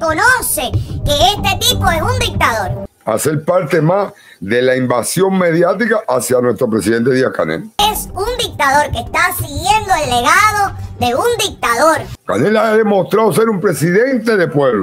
reconoce que este tipo es un dictador. Hacer parte más de la invasión mediática hacia nuestro presidente Díaz Canel. Es un dictador que está siguiendo el legado de un dictador. Canel ha demostrado ser un presidente de pueblo.